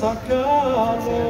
sacalo